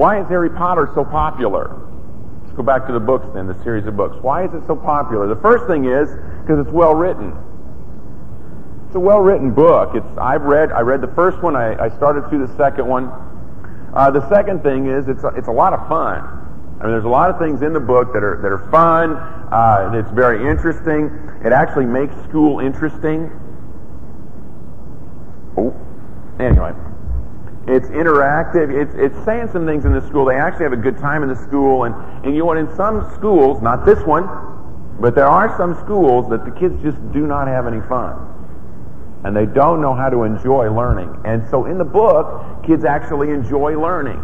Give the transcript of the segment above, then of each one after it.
Why is Harry Potter so popular? Let's go back to the books then, the series of books. Why is it so popular? The first thing is because it's well written. It's a well written book. It's I've read I read the first one. I, I started through the second one. Uh, the second thing is it's a, it's a lot of fun. I mean, there's a lot of things in the book that are that are fun. Uh, it's very interesting. It actually makes school interesting. Oh, anyway, it's interactive. It's it's saying some things in the school. They actually have a good time in the school, and and you know what? In some schools, not this one, but there are some schools that the kids just do not have any fun and they don't know how to enjoy learning. And so in the book, kids actually enjoy learning.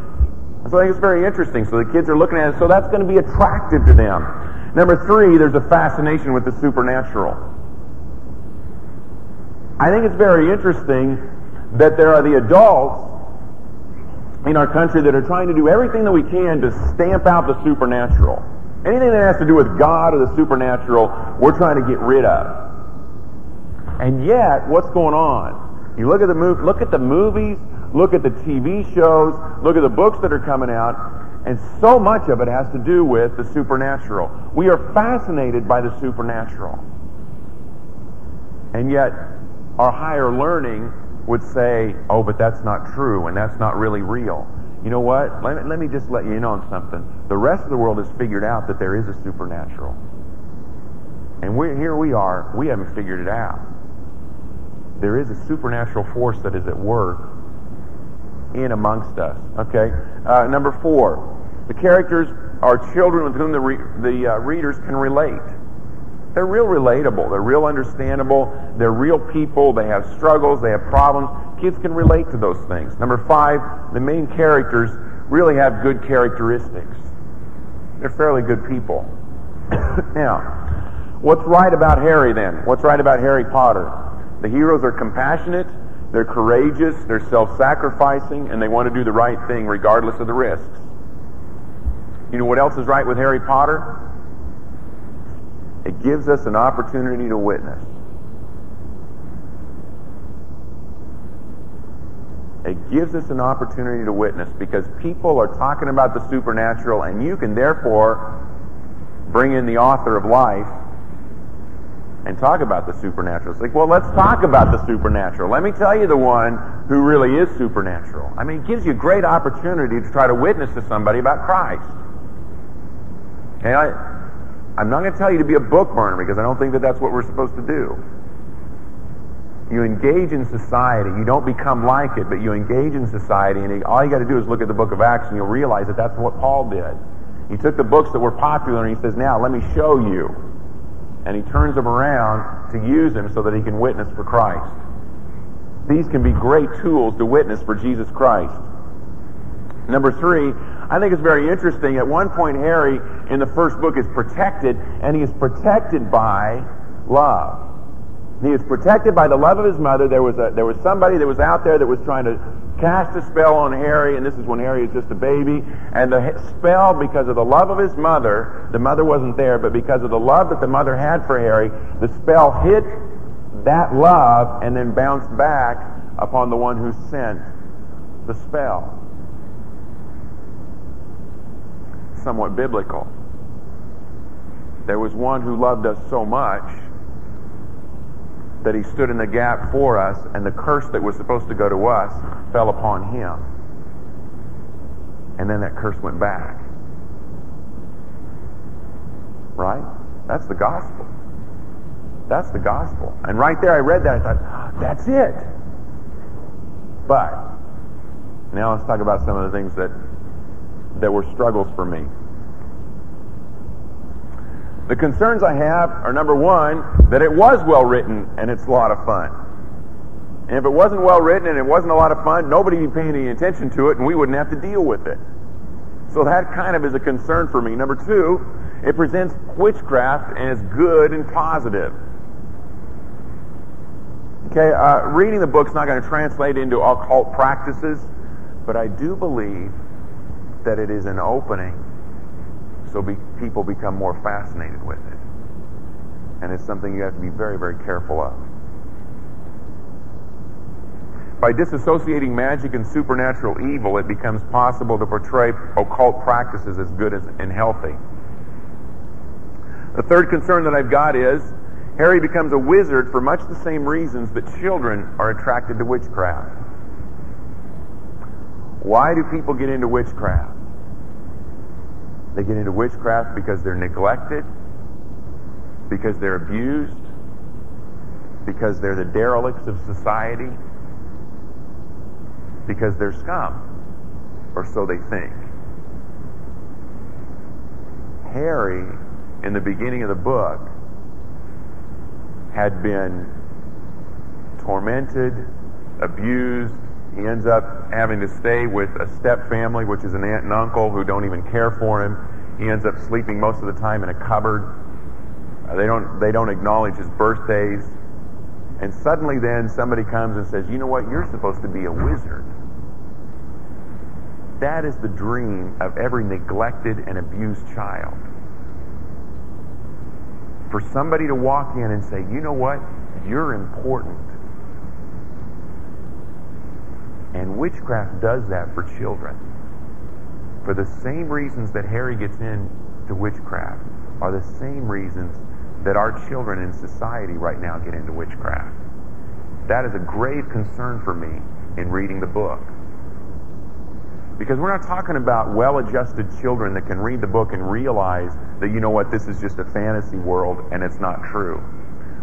So I think it's very interesting. So the kids are looking at it, so that's going to be attractive to them. Number three, there's a fascination with the supernatural. I think it's very interesting that there are the adults in our country that are trying to do everything that we can to stamp out the supernatural. Anything that has to do with God or the supernatural, we're trying to get rid of. And yet, what's going on? You look at the move, look at the movies, look at the TV shows, look at the books that are coming out, and so much of it has to do with the supernatural. We are fascinated by the supernatural. And yet, our higher learning would say, oh, but that's not true, and that's not really real. You know what? Let me, let me just let you in on something. The rest of the world has figured out that there is a supernatural. And we here we are, we haven't figured it out there is a supernatural force that is at work in amongst us. Okay? Uh, number four, the characters are children with whom the, re- the uh, readers can relate. They're real relatable. They're real understandable. They're real people. They have struggles. They have problems. Kids can relate to those things. Number five, the main characters really have good characteristics. They're fairly good people. now, what's right about Harry then? What's right about Harry Potter? The heroes are compassionate, they're courageous, they're self-sacrificing, and they want to do the right thing regardless of the risks. You know what else is right with Harry Potter? It gives us an opportunity to witness. It gives us an opportunity to witness because people are talking about the supernatural, and you can therefore bring in the author of life and talk about the supernatural. It's like, well, let's talk about the supernatural. Let me tell you the one who really is supernatural. I mean, it gives you a great opportunity to try to witness to somebody about Christ. Okay, I, I'm not going to tell you to be a book burner because I don't think that that's what we're supposed to do. You engage in society. You don't become like it, but you engage in society, and all you got to do is look at the book of Acts, and you'll realize that that's what Paul did. He took the books that were popular, and he says, now, let me show you and he turns them around to use them so that he can witness for Christ. These can be great tools to witness for Jesus Christ. Number three, I think it's very interesting. At one point, Harry in the first book is protected, and he is protected by love. He is protected by the love of his mother. There was, a, there was somebody that was out there that was trying to cast a spell on Harry, and this is when Harry is just a baby. And the spell, because of the love of his mother, the mother wasn't there, but because of the love that the mother had for Harry, the spell hit that love and then bounced back upon the one who sent the spell. Somewhat biblical. There was one who loved us so much that he stood in the gap for us, and the curse that was supposed to go to us fell upon him. And then that curse went back. Right? That's the gospel. That's the gospel. And right there I read that. I thought, oh, that's it. But now let's talk about some of the things that that were struggles for me. The concerns I have are number one, that it was well written and it's a lot of fun. And if it wasn't well written and it wasn't a lot of fun, nobody would be paying any attention to it and we wouldn't have to deal with it. So that kind of is a concern for me. Number two, it presents witchcraft is good and positive. Okay, uh, reading the book's not going to translate into occult practices, but I do believe that it is an opening so be, people become more fascinated with it. And it's something you have to be very, very careful of. By disassociating magic and supernatural evil, it becomes possible to portray occult practices as good and healthy. The third concern that I've got is Harry becomes a wizard for much the same reasons that children are attracted to witchcraft. Why do people get into witchcraft? They get into witchcraft because they're neglected, because they're abused, because they're the derelicts of society, because they're scum, or so they think. Harry, in the beginning of the book, had been tormented, abused. He ends up having to stay with a step family, which is an aunt and uncle who don't even care for him. He ends up sleeping most of the time in a cupboard. Uh, they don't they don't acknowledge his birthdays. And suddenly then somebody comes and says, "You know what? You're supposed to be a wizard." That is the dream of every neglected and abused child for somebody to walk in and say, you know what? You're important. And witchcraft does that for children. For the same reasons that Harry gets into witchcraft are the same reasons that our children in society right now get into witchcraft. That is a grave concern for me in reading the book. Because we're not talking about well adjusted children that can read the book and realize that, you know what, this is just a fantasy world and it's not true.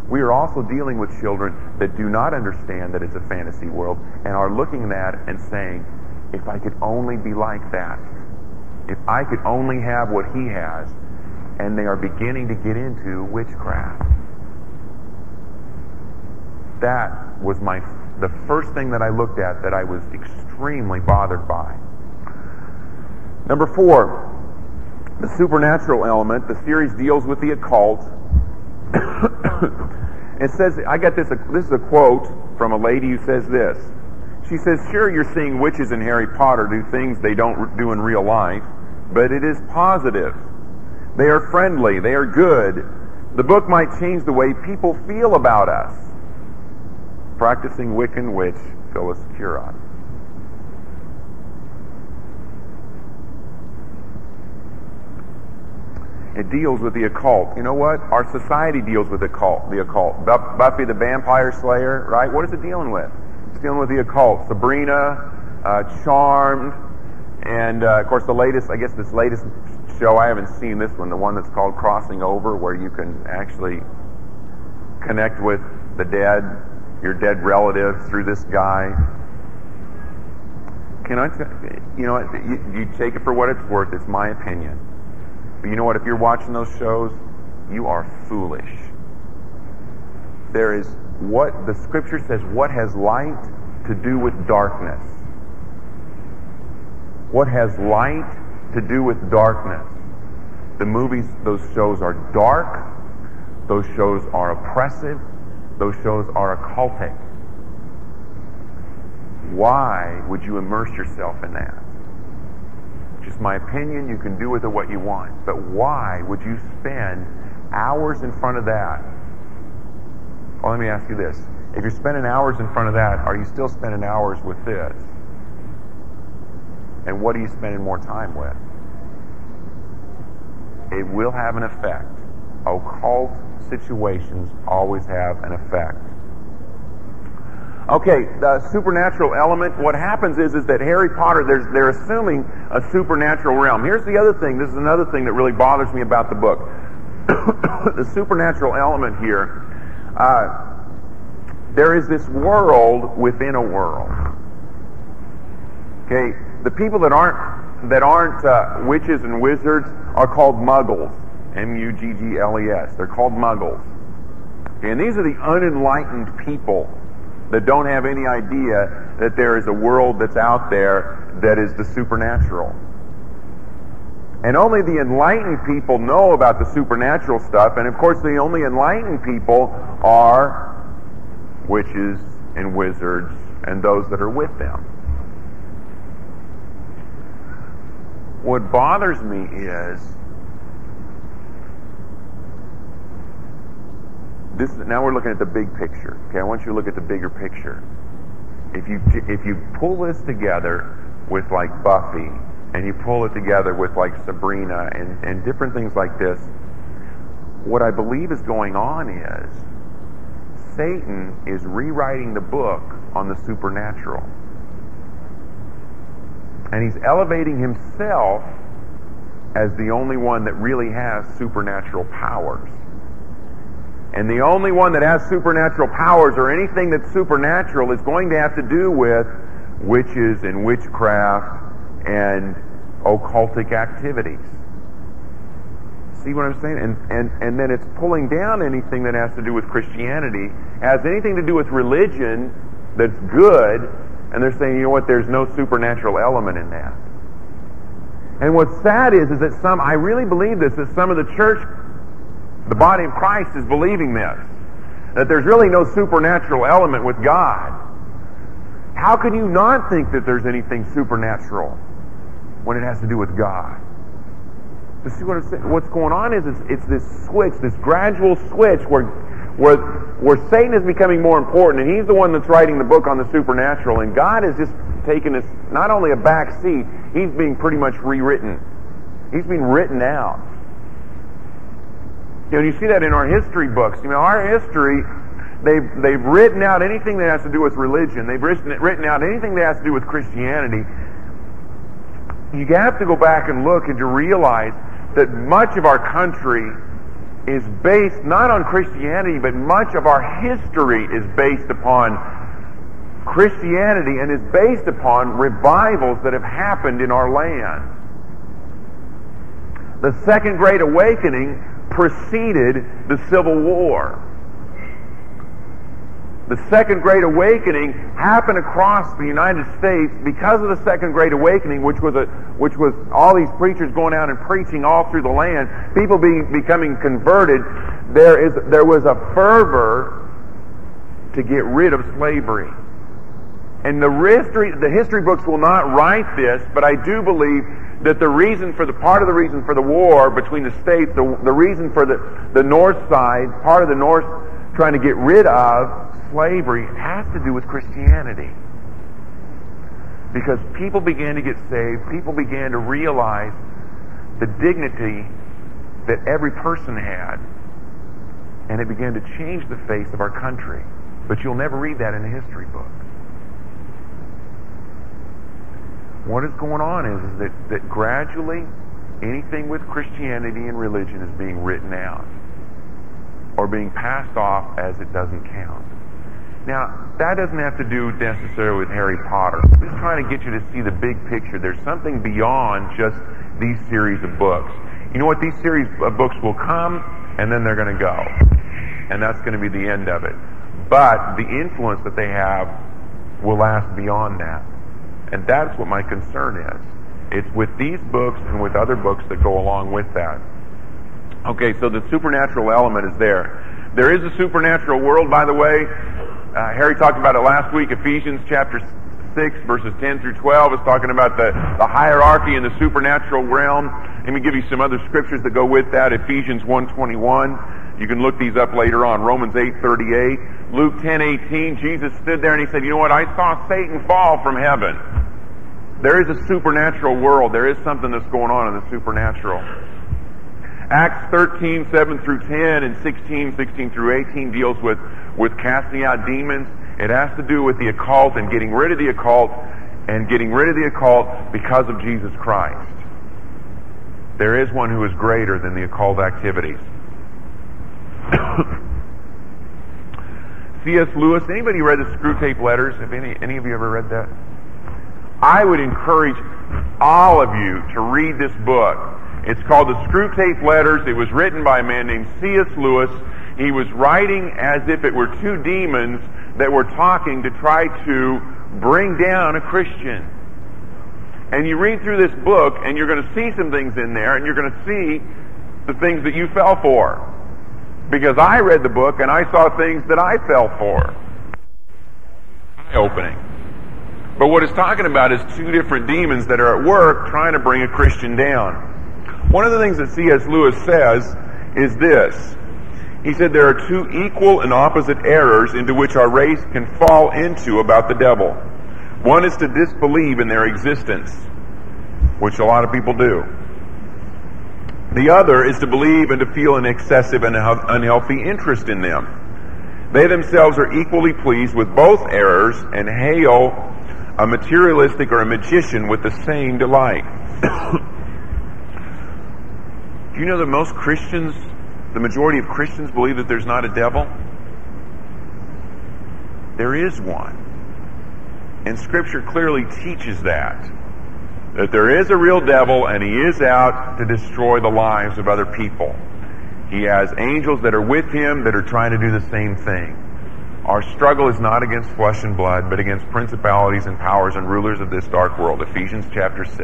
We are also dealing with children that do not understand that it's a fantasy world and are looking at and saying, if I could only be like that, if I could only have what he has, and they are beginning to get into witchcraft. That was my the first thing that I looked at that I was extremely bothered by. Number four, the supernatural element. The series deals with the occult. it says, I got this, this is a quote from a lady who says this. She says, sure, you're seeing witches in Harry Potter do things they don't do in real life, but it is positive. They are friendly. They are good. The book might change the way people feel about us. Practicing Wiccan witch, Phyllis Curott. It deals with the occult. You know what? Our society deals with the occult. The occult. Buffy the Vampire Slayer, right? What is it dealing with? It's dealing with the occult. Sabrina, uh, Charmed, and uh, of course the latest. I guess this latest show. I haven't seen this one. The one that's called Crossing Over, where you can actually connect with the dead, your dead relatives through this guy. Can I? T- you know, you, you take it for what it's worth. It's my opinion. But you know what? If you're watching those shows, you are foolish. There is what the scripture says, what has light to do with darkness? What has light to do with darkness? The movies, those shows are dark. Those shows are oppressive. Those shows are occultic. Why would you immerse yourself in that? Just my opinion. You can do with it what you want. But why would you spend hours in front of that? Well, let me ask you this. If you're spending hours in front of that, are you still spending hours with this? And what are you spending more time with? It will have an effect. Occult situations always have an effect. Okay, the supernatural element, what happens is, is that Harry Potter, they're assuming a supernatural realm. Here's the other thing. This is another thing that really bothers me about the book. the supernatural element here. Uh, there is this world within a world. Okay, the people that aren't that aren't uh, witches and wizards are called muggles. M-U-G-G-L-E-S. They're called muggles. Okay, and these are the unenlightened people that don't have any idea that there is a world that's out there that is the supernatural. And only the enlightened people know about the supernatural stuff, and of course, the only enlightened people are witches and wizards and those that are with them. What bothers me is this now we're looking at the big picture. Okay, I want you to look at the bigger picture. if you if you pull this together with like Buffy and you pull it together with like Sabrina and, and different things like this, what I believe is going on is Satan is rewriting the book on the supernatural. And he's elevating himself as the only one that really has supernatural powers. And the only one that has supernatural powers or anything that's supernatural is going to have to do with witches and witchcraft and occultic activities. See what I'm saying? And, and, and then it's pulling down anything that has to do with Christianity, has anything to do with religion that's good, and they're saying, you know what, there's no supernatural element in that. And what's sad is, is that some, I really believe this, that some of the church the body of Christ is believing this. That there's really no supernatural element with God. How can you not think that there's anything supernatural when it has to do with God? You see what what's going on is it's, it's this switch, this gradual switch where, where, where Satan is becoming more important, and he's the one that's writing the book on the supernatural, and God is just taking this not only a back seat, he's being pretty much rewritten. He's being written out. You know, you see that in our history books. You know, our history, they've, they've written out anything that has to do with religion. They've written, written out anything that has to do with Christianity. You have to go back and look and to realize that much of our country is based not on Christianity, but much of our history is based upon Christianity and is based upon revivals that have happened in our land. The Second Great Awakening preceded the Civil War. The Second Great Awakening happened across the United States because of the Second Great Awakening, which was a, which was all these preachers going out and preaching all through the land, people being becoming converted. There is there was a fervor to get rid of slavery. And the history, the history books will not write this, but I do believe that the reason for the part of the reason for the war between the states, the, the reason for the, the north side, part of the north trying to get rid of slavery has to do with Christianity. Because people began to get saved, people began to realize the dignity that every person had, and it began to change the face of our country. But you'll never read that in a history book. What is going on is, is that, that gradually anything with Christianity and religion is being written out or being passed off as it doesn't count. Now, that doesn't have to do necessarily with Harry Potter. I'm just trying to get you to see the big picture. There's something beyond just these series of books. You know what? These series of books will come, and then they're going to go. And that's going to be the end of it. But the influence that they have will last beyond that. And that's what my concern is. It's with these books and with other books that go along with that. Okay, so the supernatural element is there. There is a supernatural world, by the way. Uh, Harry talked about it last week. Ephesians chapter 6, verses 10 through 12 is talking about the, the hierarchy in the supernatural realm. Let me give you some other scriptures that go with that. Ephesians 1.21. You can look these up later on. Romans 8.38. Luke 10.18. Jesus stood there and he said, you know what? I saw Satan fall from heaven. There is a supernatural world. There is something that's going on in the supernatural. Acts 13, 7 through 10 and 16, 16 through 18 deals with, with casting out demons. It has to do with the occult and getting rid of the occult and getting rid of the occult because of Jesus Christ. There is one who is greater than the occult activities. C.S. Lewis, anybody read the Screwtape Letters? Have any, any of you ever read that? I would encourage all of you to read this book. It's called The Screwtape Letters. It was written by a man named C.S. Lewis. He was writing as if it were two demons that were talking to try to bring down a Christian. And you read through this book, and you're going to see some things in there, and you're going to see the things that you fell for. Because I read the book, and I saw things that I fell for. Eye opening. But what it's talking about is two different demons that are at work trying to bring a Christian down. One of the things that C.S. Lewis says is this. He said there are two equal and opposite errors into which our race can fall into about the devil. One is to disbelieve in their existence, which a lot of people do. The other is to believe and to feel an excessive and unhealthy interest in them. They themselves are equally pleased with both errors and hail a materialistic or a magician with the same delight. Do you know that most Christians, the majority of Christians, believe that there's not a devil? There is one. And Scripture clearly teaches that. That there is a real devil and he is out to destroy the lives of other people. He has angels that are with him that are trying to do the same thing. Our struggle is not against flesh and blood, but against principalities and powers and rulers of this dark world. Ephesians chapter 6.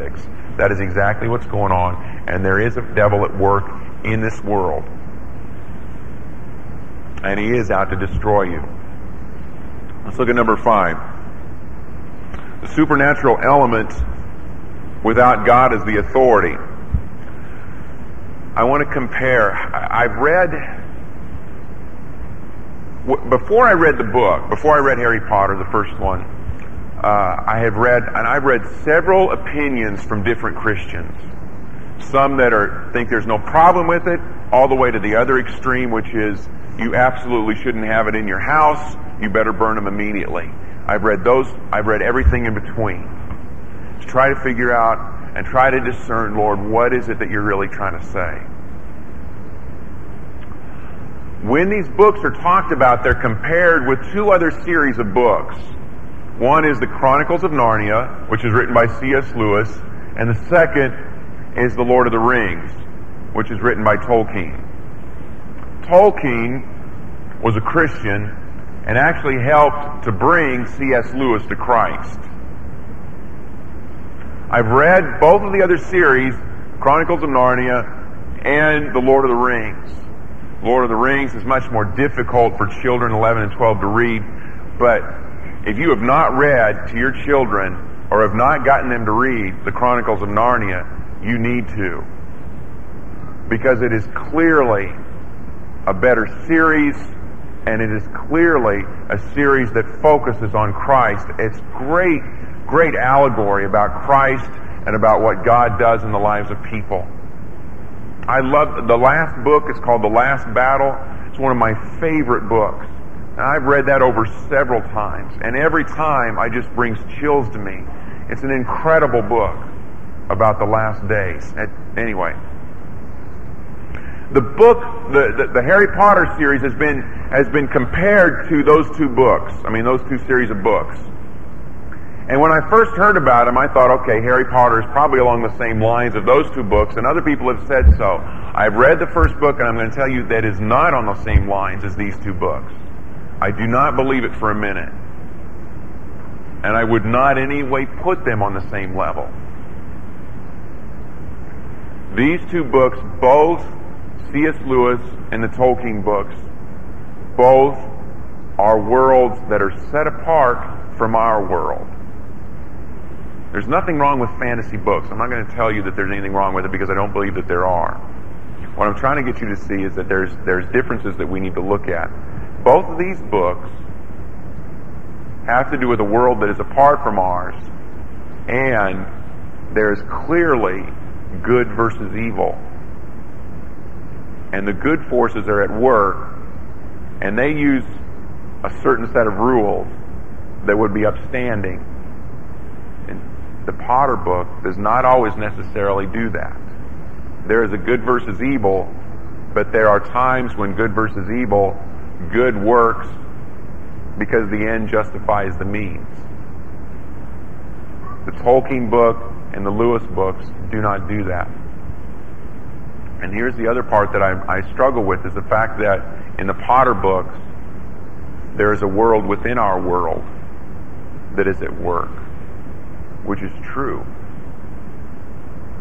That is exactly what's going on, and there is a devil at work in this world. And he is out to destroy you. Let's look at number five. The supernatural element without God is the authority. I want to compare. I've read before I read the book, before I read Harry Potter, the first one, uh, I have read, and I've read several opinions from different Christians. Some that are think there's no problem with it, all the way to the other extreme, which is you absolutely shouldn't have it in your house. You better burn them immediately. I've read those. I've read everything in between to try to figure out and try to discern, Lord, what is it that you're really trying to say. When these books are talked about, they're compared with two other series of books. One is the Chronicles of Narnia, which is written by C.S. Lewis, and the second is The Lord of the Rings, which is written by Tolkien. Tolkien was a Christian and actually helped to bring C.S. Lewis to Christ. I've read both of the other series, Chronicles of Narnia and The Lord of the Rings. Lord of the Rings is much more difficult for children 11 and 12 to read, but if you have not read to your children or have not gotten them to read the Chronicles of Narnia, you need to. Because it is clearly a better series and it is clearly a series that focuses on Christ. It's great, great allegory about Christ and about what God does in the lives of people. I love the last book. It's called The Last Battle. It's one of my favorite books. And I've read that over several times. And every time I just brings chills to me. It's an incredible book about the last days. Anyway, the book, the, the, the, Harry Potter series has been, has been compared to those two books. I mean, those two series of books. And when I first heard about him, I thought, okay, Harry Potter is probably along the same lines of those two books, and other people have said so. I've read the first book, and I'm going to tell you that is not on the same lines as these two books. I do not believe it for a minute. And I would not in any way put them on the same level. These two books, both C.S. Lewis and the Tolkien books, both are worlds that are set apart from our world. There's nothing wrong with fantasy books. I'm not going to tell you that there's anything wrong with it because I don't believe that there are. What I'm trying to get you to see is that there's there's differences that we need to look at. Both of these books have to do with a world that is apart from ours, and there's clearly good versus evil. And the good forces are at work, and they use a certain set of rules that would be upstanding And the Potter book does not always necessarily do that. There is a good versus evil, but there are times when good versus evil, good works because the end justifies the means. The Tolkien book and the Lewis books do not do that. And here's the other part that I, I struggle with is the fact that in the Potter books, there is a world within our world that is at work which is true.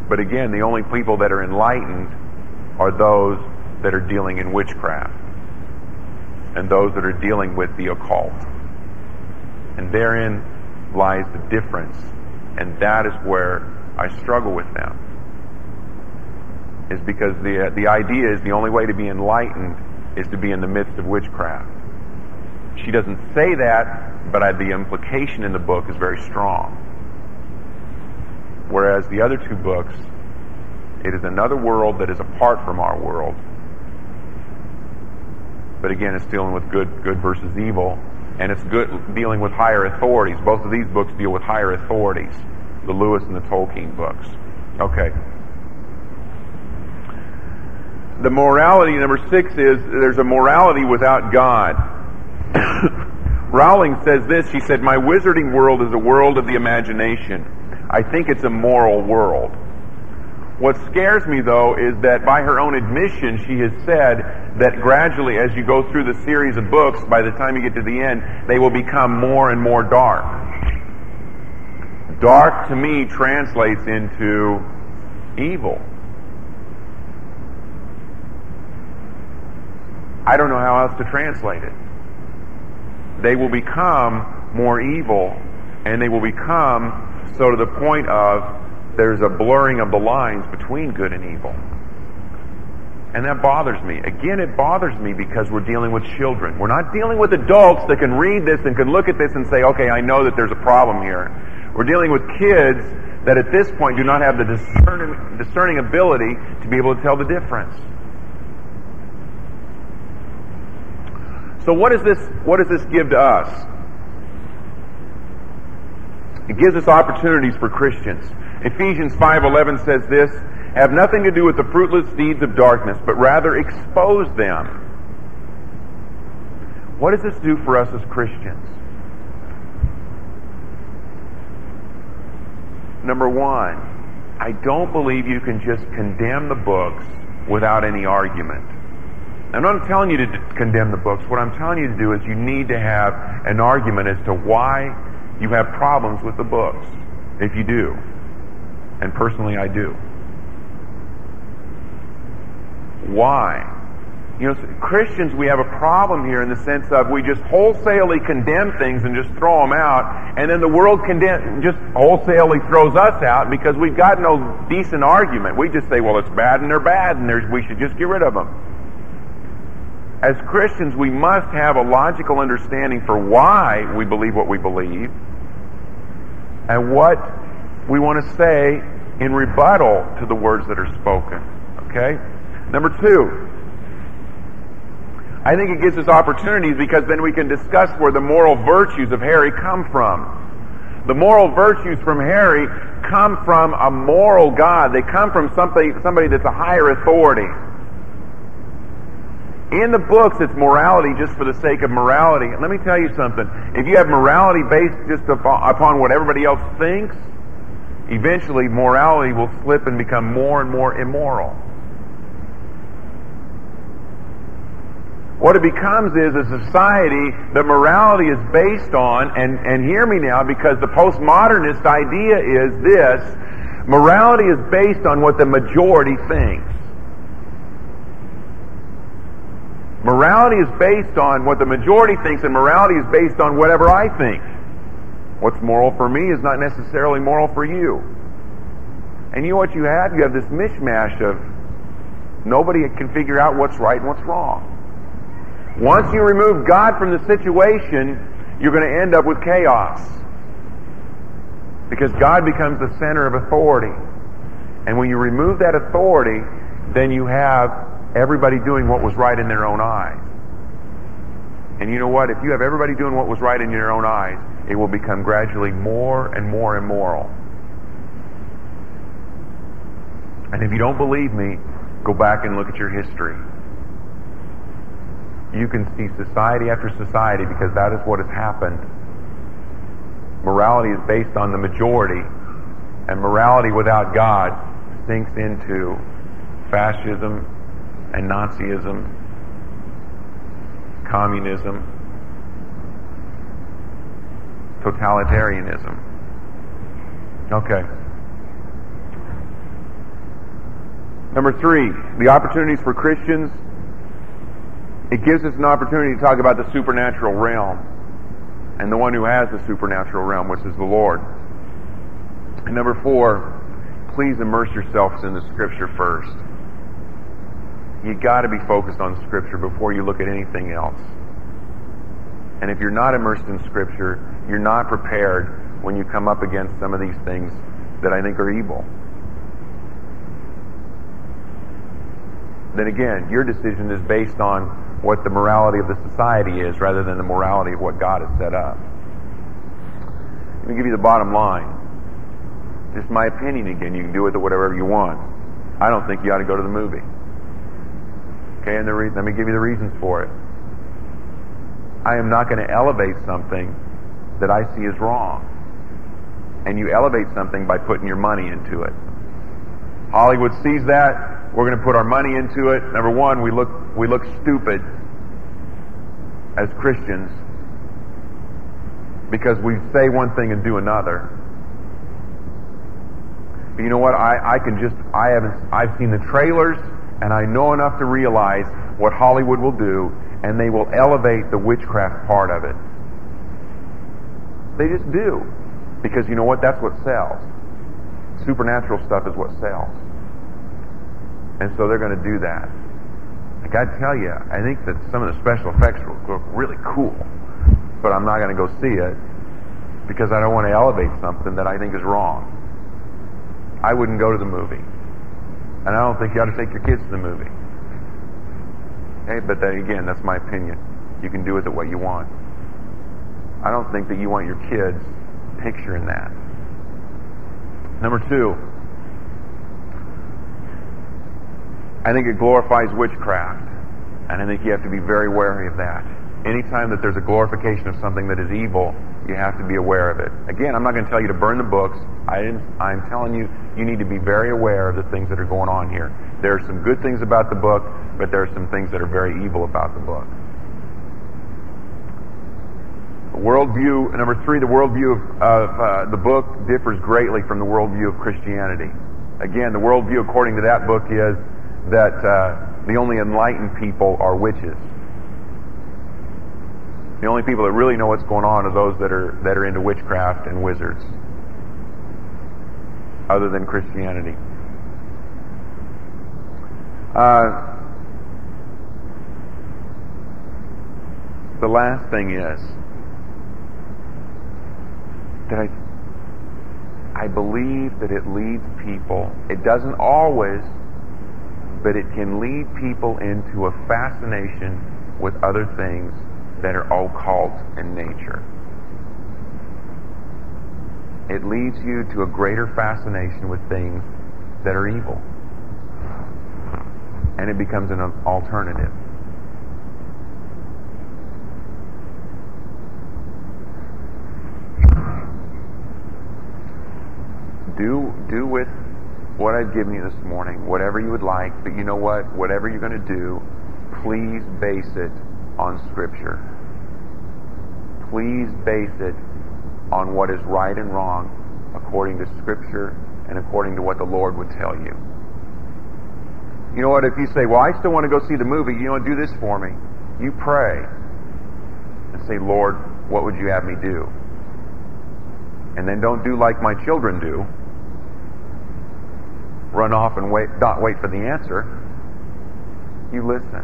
But again, the only people that are enlightened are those that are dealing in witchcraft and those that are dealing with the occult. And therein lies the difference. And that is where I struggle with them. Is because the, uh, the idea is the only way to be enlightened is to be in the midst of witchcraft. She doesn't say that, but I, the implication in the book is very strong. Whereas the other two books, it is another world that is apart from our world. But again, it's dealing with good, good versus evil, and it's good dealing with higher authorities. Both of these books deal with higher authorities, the Lewis and the Tolkien books. Okay. The morality, number six, is there's a morality without God. Rowling says this. She said, My wizarding world is a world of the imagination. I think it's a moral world. What scares me, though, is that by her own admission, she has said that gradually, as you go through the series of books, by the time you get to the end, they will become more and more dark. Dark, to me, translates into evil. I don't know how else to translate it. They will become more evil, and they will become so to the point of there's a blurring of the lines between good and evil. And that bothers me. Again, it bothers me because we're dealing with children. We're not dealing with adults that can read this and can look at this and say, okay, I know that there's a problem here. We're dealing with kids that at this point do not have the discerning, discerning ability to be able to tell the difference. So this what does this give to us? It gives us opportunities for Christians. Ephesians 5:11 says this, have nothing to do with the fruitless deeds of darkness, but rather expose them. What does this do for us as Christians? Number 1, I don't believe you can just condemn the books without any argument. I'm not telling you to condemn the books. What I'm telling you to do is you need to have an argument as to why you have problems with the books, if you do. And personally, I do. Why? You know, Christians, we have a problem here in the sense of we just wholesalely condemn things and just throw them out, and then the world condemn, just wholesalely throws us out because we've got no decent argument. We just say, well, it's bad and they're bad, and we should just get rid of them as Christians, we must have a logical understanding for why we believe what we believe and what we want to say in rebuttal to the words that are spoken. Okay? Number two, I think it gives us opportunities because then we can discuss where the moral virtues of Harry come from. The moral virtues from Harry come from a moral God. They come from somebody, somebody that's a higher authority. In the books, it's morality just for the sake of morality. Let me tell you something. If you have morality based just upon what everybody else thinks, eventually morality will slip and become more and more immoral. What it becomes is a society that morality is based on, and, and hear me now, because the postmodernist idea is this morality is based on what the majority thinks. Morality is based on what the majority thinks, and morality is based on whatever I think. What's moral for me is not necessarily moral for you. And you know what you have? You have this mishmash of nobody can figure out what's right and what's wrong. Once you remove God from the situation, you're going to end up with chaos. Because God becomes the center of authority. And when you remove that authority, then you have everybody doing what was right in their own eyes. And you know what? If you have everybody doing what was right in your own eyes, it will become gradually more and more immoral. And if you don't believe me, go back and look at your history. You can see society after society because that is what has happened. Morality is based on the majority, and morality without God sinks into fascism, and Nazism, communism, totalitarianism. Okay. Number three, the opportunities for Christians. It gives us an opportunity to talk about the supernatural realm and the one who has the supernatural realm, which is the Lord. And number four, please immerse yourselves in the Scripture first. You've got to be focused on Scripture before you look at anything else. And if you're not immersed in Scripture, you're not prepared when you come up against some of these things that I think are evil. Then again, your decision is based on what the morality of the society is rather than the morality of what God has set up. Let me give you the bottom line. Just my opinion again. You can do with it whatever you want. I don't think you ought to go to the movie. Okay, and the re- let me give you the reasons for it. I am not going to elevate something that I see as wrong. And you elevate something by putting your money into it. Hollywood sees that. We're going to put our money into it. Number one, we look we look stupid as Christians because we say one thing and do another. But you know what? I, I can just I haven't I've seen the trailers and I know enough to realize what Hollywood will do, and they will elevate the witchcraft part of it. They just do. Because you know what? That's what sells. Supernatural stuff is what sells. And so they're going to do that. I got to tell you, I think that some of the special effects will look really cool, but I'm not going to go see it because I don't want to elevate something that I think is wrong. I wouldn't go to the movie. And I don't think you ought to take your kids to the movie. Okay, but then again, that's my opinion. You can do with it what you want. I don't think that you want your kids picturing that. Number two, I think it glorifies witchcraft. And I think you have to be very wary of that. Anytime that there's a glorification of something that is evil, you have to be aware of it. Again, I'm not going to tell you to burn the books. I am telling you, you need to be very aware of the things that are going on here. There are some good things about the book, but there are some things that are very evil about the book. Worldview, number three, the worldview of, of uh, the book differs greatly from the worldview of Christianity. Again, the worldview according to that book is that uh, the only enlightened people are witches. The only people that really know what's going on are those that are that are into witchcraft and wizards, other than Christianity. Uh, the last thing is that I I believe that it leads people. It doesn't always, but it can lead people into a fascination with other things that are occult in nature. It leads you to a greater fascination with things that are evil. And it becomes an alternative. Do, do with what I've given you this morning whatever you would like, but you know what? Whatever you're going to do, please base it on Scripture. Please base it on what is right and wrong according to Scripture and according to what the Lord would tell you. You know what? If you say, Well, I still want to go see the movie, you know, do this for me. You pray and say, Lord, what would you have me do? And then don't do like my children do run off and wait, not wait for the answer. You listen.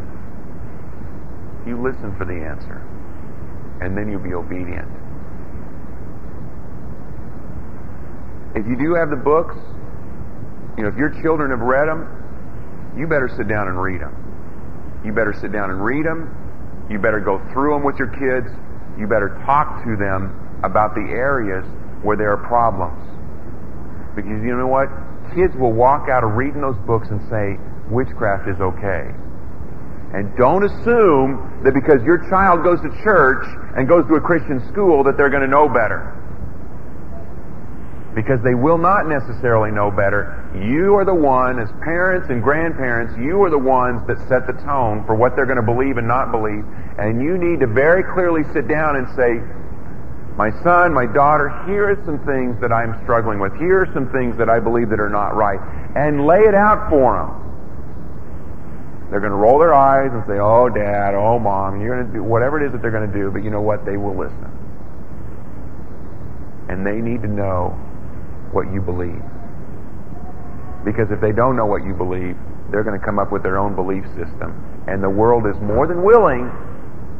You listen for the answer. And then you'll be obedient. If you do have the books, you know, if your children have read them, you better sit down and read them. You better sit down and read them. You better go through them with your kids. You better talk to them about the areas where there are problems. Because you know what? Kids will walk out of reading those books and say, witchcraft is okay. And don't assume that because your child goes to church and goes to a Christian school that they're going to know better. Because they will not necessarily know better. You are the one, as parents and grandparents, you are the ones that set the tone for what they're going to believe and not believe. And you need to very clearly sit down and say, my son, my daughter, here are some things that I'm struggling with. Here are some things that I believe that are not right. And lay it out for them. They're going to roll their eyes and say, oh, dad, oh, mom, you're going to do whatever it is that they're going to do, but you know what? They will listen. And they need to know what you believe. Because if they don't know what you believe, they're going to come up with their own belief system. And the world is more than willing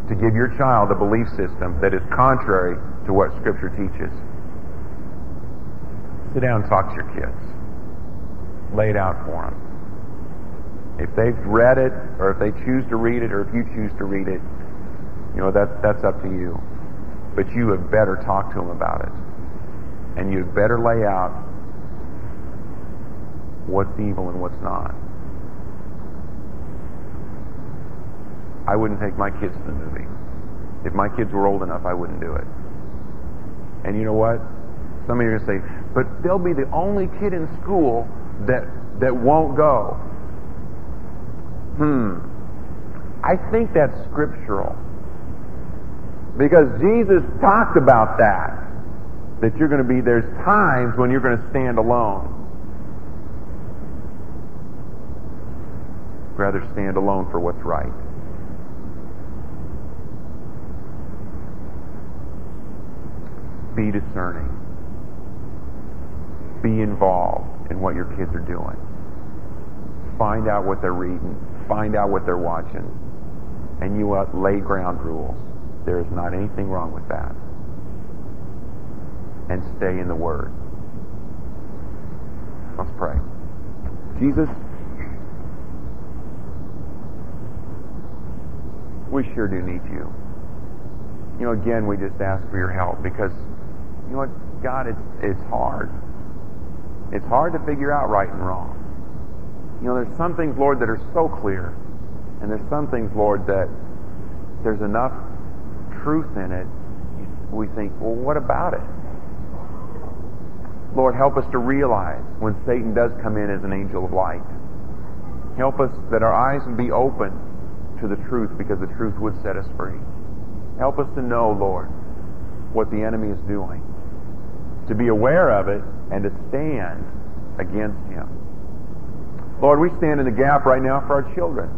to give your child a belief system that is contrary to what Scripture teaches. Sit down and talk to your kids. Lay it out for them. If they've read it, or if they choose to read it, or if you choose to read it, you know, that, that's up to you. But you had better talk to them about it. And you'd better lay out what's evil and what's not. I wouldn't take my kids to the movie. If my kids were old enough, I wouldn't do it. And you know what? Some of you are going to say, but they'll be the only kid in school that, that won't go. Hmm. I think that's scriptural. Because Jesus talked about that. That you're going to be, there's times when you're going to stand alone. Rather stand alone for what's right. Be discerning. Be involved in what your kids are doing. Find out what they're reading. Find out what they're watching. And you uh, lay ground rules. There is not anything wrong with that. And stay in the Word. Let's pray. Jesus, we sure do need you. You know, again, we just ask for your help because, you know what, God, it's, it's hard. It's hard to figure out right and wrong. You know, there's some things, Lord, that are so clear. And there's some things, Lord, that there's enough truth in it. We think, well, what about it? Lord, help us to realize when Satan does come in as an angel of light. Help us that our eyes would be open to the truth because the truth would set us free. Help us to know, Lord, what the enemy is doing, to be aware of it, and to stand against him. Lord, we stand in the gap right now for our children.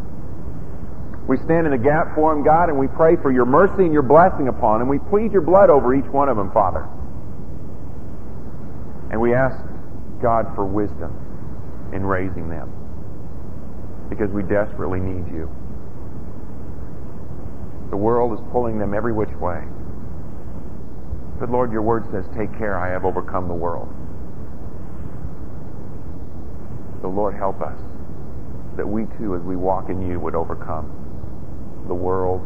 We stand in the gap for them, God, and we pray for your mercy and your blessing upon them. We plead your blood over each one of them, Father. And we ask God for wisdom in raising them because we desperately need you. The world is pulling them every which way. But Lord, your word says, Take care, I have overcome the world. So, Lord, help us that we too, as we walk in you, would overcome the world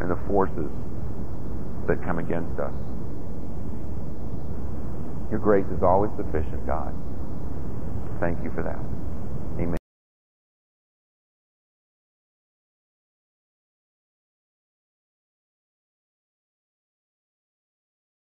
and the forces that come against us. Your grace is always sufficient, God. Thank you for that.